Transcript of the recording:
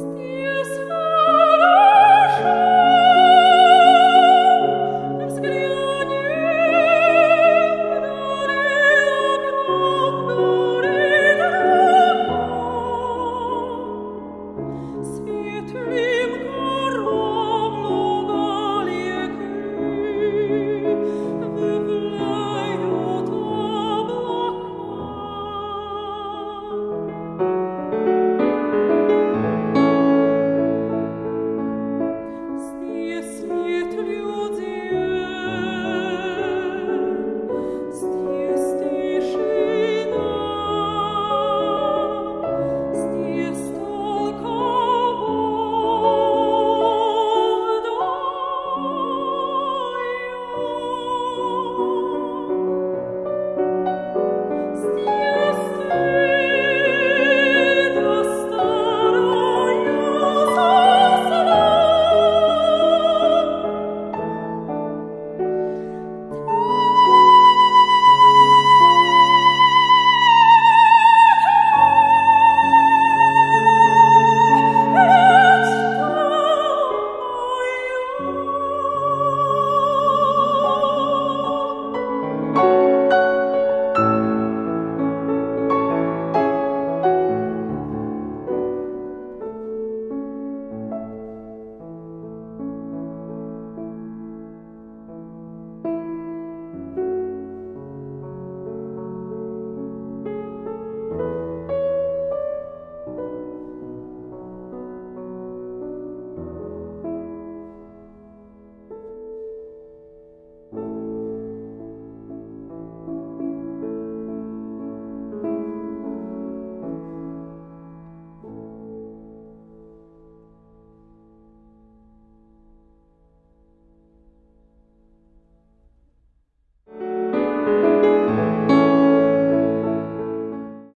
still